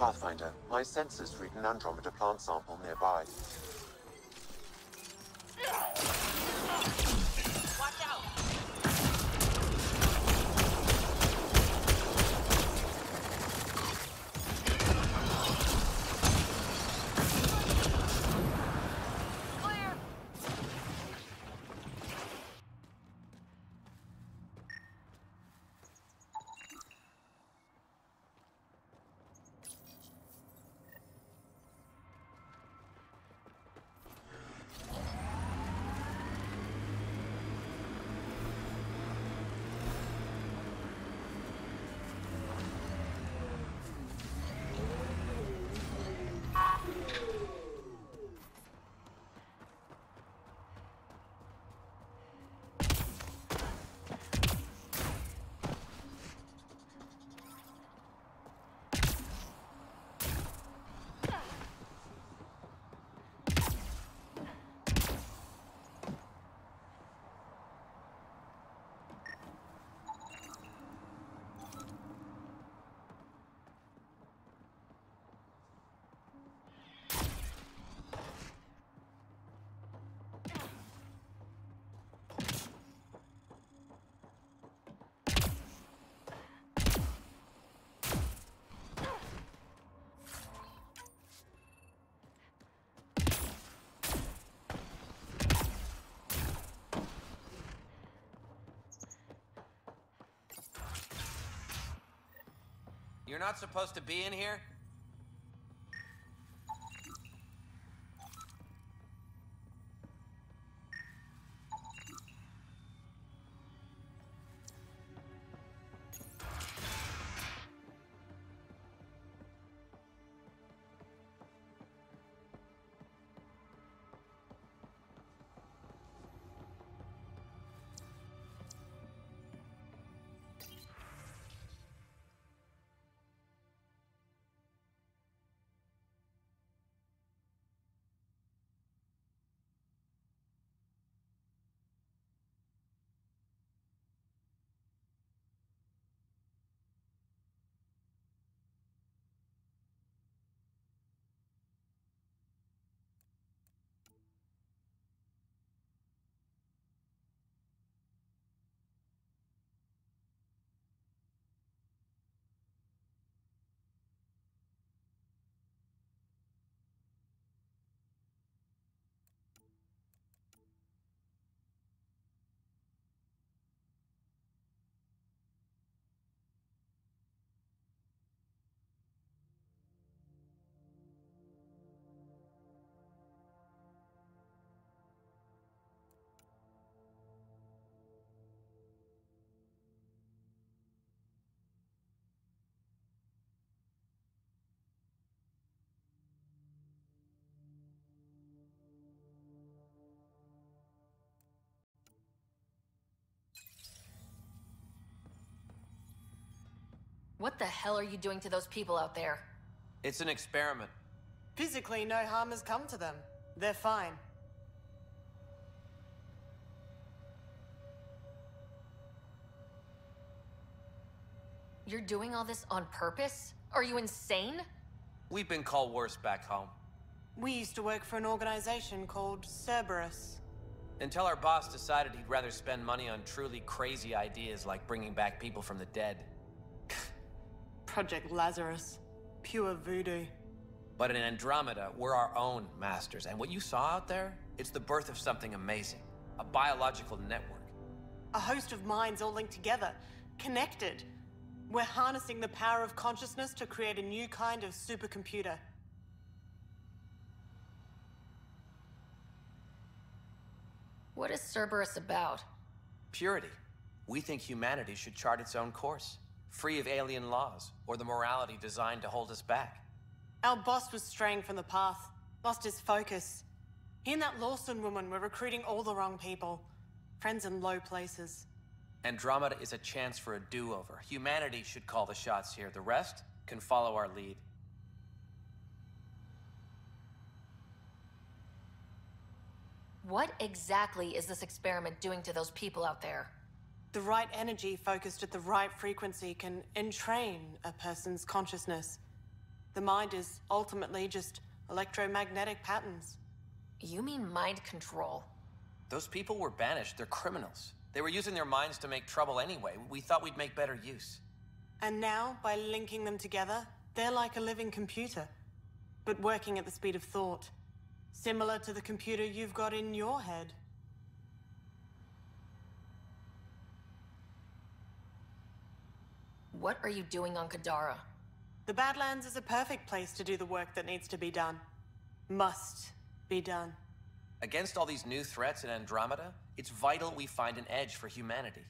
Pathfinder, my sensors read an Andromeda plant sample nearby. You're not supposed to be in here? What the hell are you doing to those people out there? It's an experiment. Physically, no harm has come to them. They're fine. You're doing all this on purpose? Are you insane? We've been called worse back home. We used to work for an organization called Cerberus. Until our boss decided he'd rather spend money on truly crazy ideas like bringing back people from the dead. Project Lazarus. Pure voodoo. But in Andromeda, we're our own masters. And what you saw out there, it's the birth of something amazing. A biological network. A host of minds all linked together, connected. We're harnessing the power of consciousness to create a new kind of supercomputer. What is Cerberus about? Purity. We think humanity should chart its own course, free of alien laws or the morality designed to hold us back. Our boss was straying from the path, lost his focus. He and that Lawson woman were recruiting all the wrong people. Friends in low places. Andromeda is a chance for a do-over. Humanity should call the shots here. The rest can follow our lead. What exactly is this experiment doing to those people out there? The right energy focused at the right frequency can entrain a person's consciousness. The mind is ultimately just electromagnetic patterns. You mean mind control? Those people were banished. They're criminals. They were using their minds to make trouble anyway. We thought we'd make better use. And now, by linking them together, they're like a living computer, but working at the speed of thought. Similar to the computer you've got in your head. What are you doing on Kadara? The Badlands is a perfect place to do the work that needs to be done. Must be done. Against all these new threats in Andromeda, it's vital we find an edge for humanity.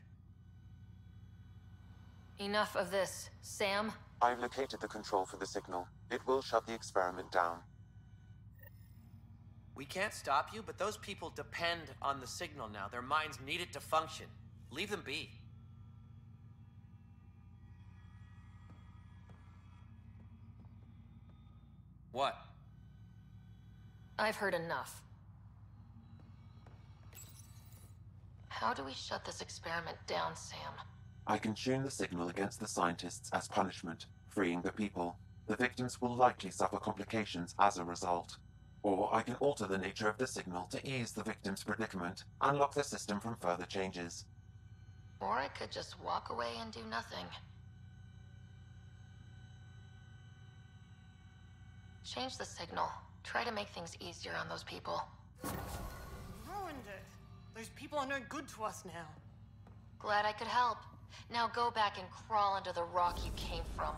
Enough of this. Sam, I've located the control for the signal. It will shut the experiment down. We can't stop you, but those people depend on the signal now. Their minds need it to function. Leave them be. What? I've heard enough. How do we shut this experiment down, Sam? I can tune the signal against the scientists as punishment, freeing the people. The victims will likely suffer complications as a result. Or I can alter the nature of the signal to ease the victim's predicament, unlock the system from further changes. Or I could just walk away and do nothing. Change the signal. Try to make things easier on those people. Ruined it. Those people are no good to us now. Glad I could help. Now go back and crawl under the rock you came from.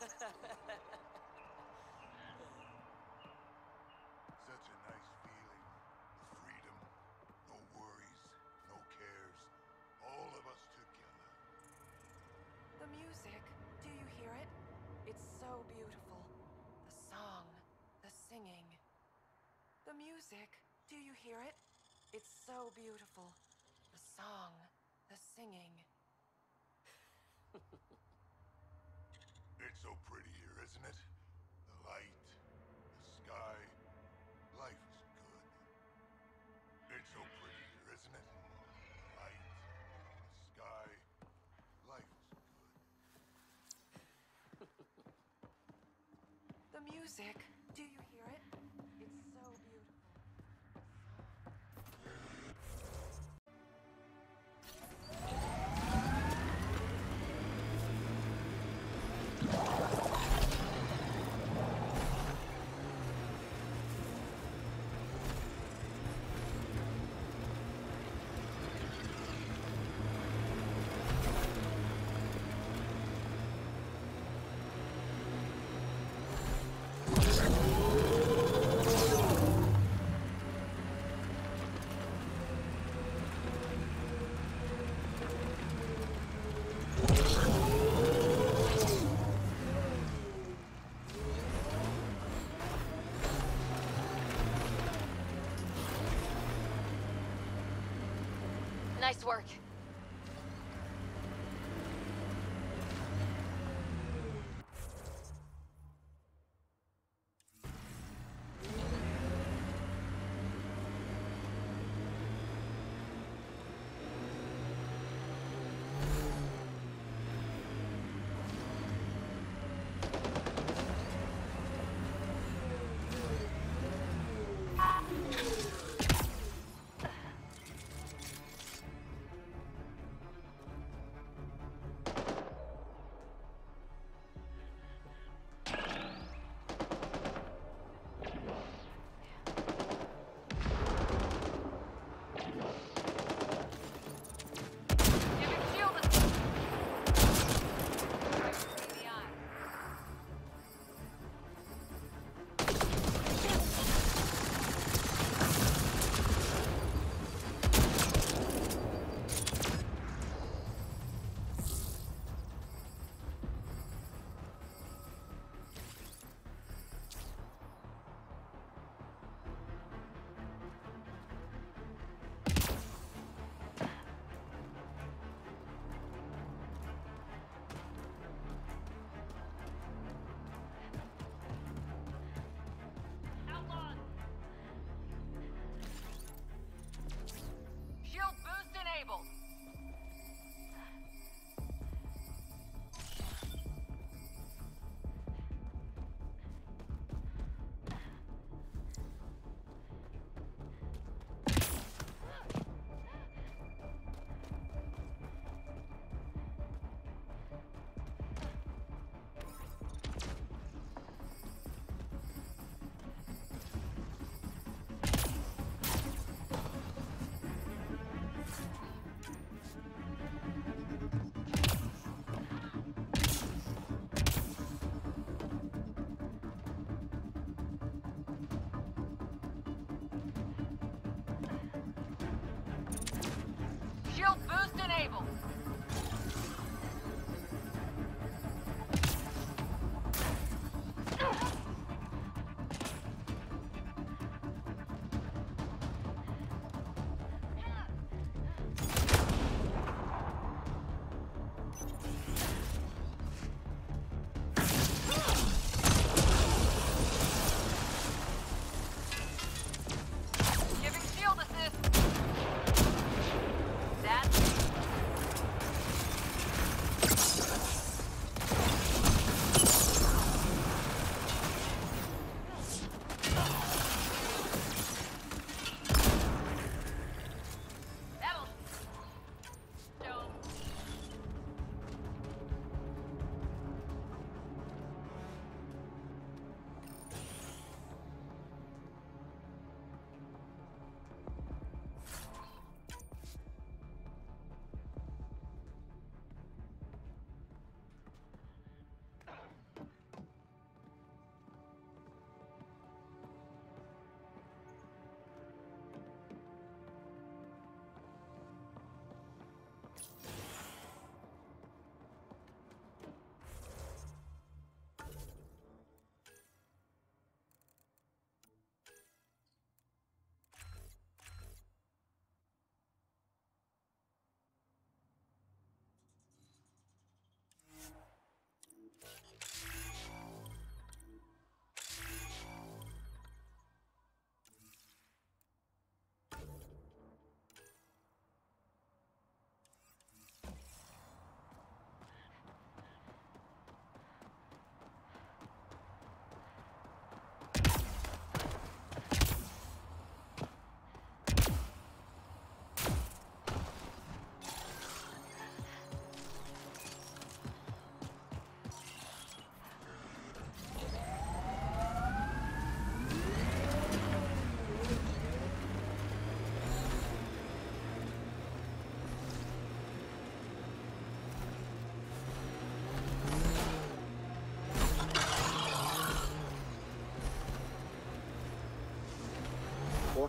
Such a nice feeling. Freedom, no worries, no cares. All of us together. The music, do you hear it? It's so beautiful. The song, the singing. The music, do you hear it? It's so beautiful. The song, the singing. It's so pretty here, isn't it? The light, the sky, life is good. It's so pretty here, isn't it? The light, the sky, life is good. The music, do you hear it? Nice work.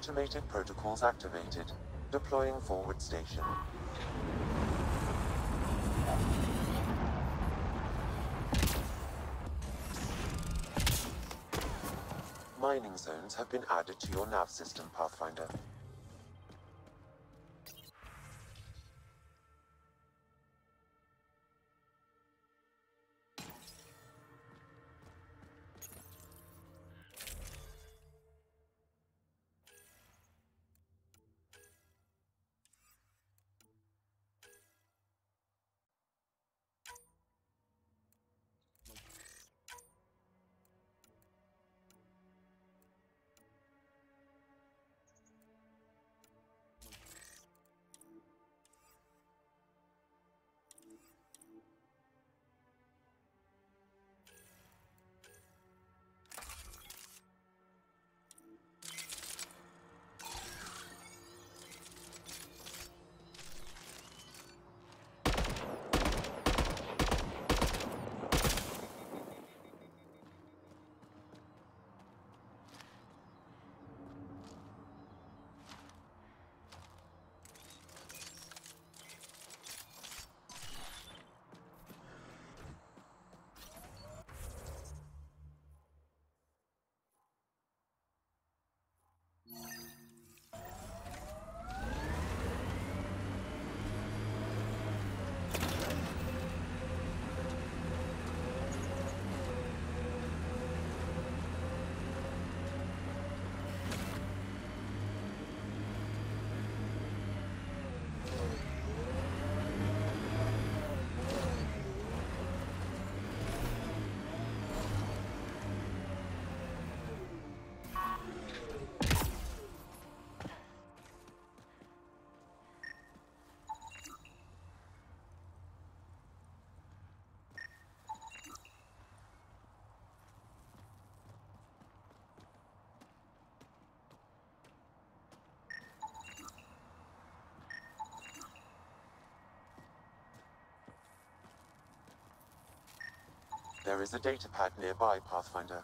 Automated protocols activated. Deploying forward station. Mining zones have been added to your nav system, Pathfinder. There is a datapad nearby, Pathfinder.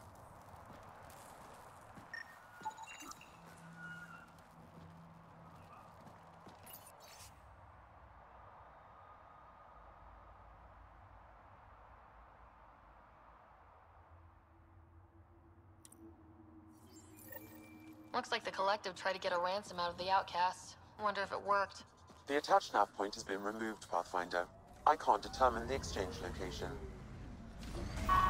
Looks like the Collective tried to get a ransom out of the Outcasts. Wonder if it worked. The attached nav point has been removed, Pathfinder. I can't determine the exchange location.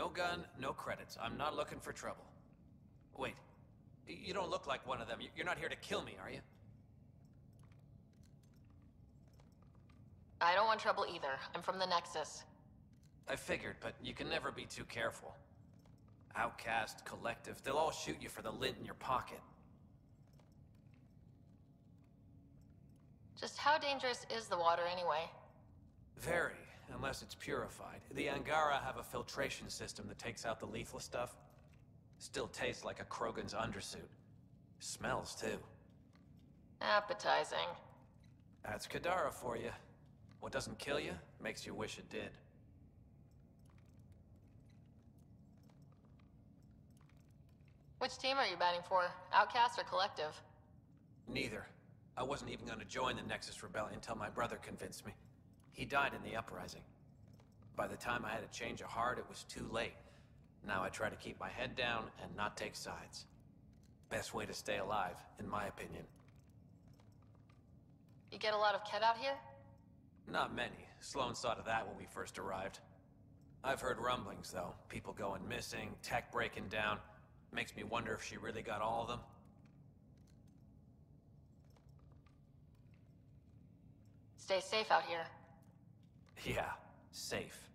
No gun, no credits. I'm not looking for trouble. Wait. You don't look like one of them. You're not here to kill me, are you? I don't want trouble either. I'm from the Nexus. I figured, but you can never be too careful. Outcast, collective, they'll all shoot you for the lint in your pocket. Just how dangerous is the water anyway? Very, unless it's purified. The Angara have a filtration system that takes out the lethal stuff. Still tastes like a Krogan's undersuit. Smells too. Appetizing. That's Kadara for you. What doesn't kill you, makes you wish it did. Which team are you batting for? Outcast or Collective? Neither. I wasn't even going to join the Nexus Rebellion until my brother convinced me. He died in the uprising. By the time I had a change of heart, it was too late. Now I try to keep my head down and not take sides. Best way to stay alive, in my opinion. You get a lot of Kett out here? Not many. Sloane saw to that when we first arrived. I've heard rumblings, though. People going missing, tech breaking down. Makes me wonder if she really got all of them. Stay safe out here. Yeah, safe.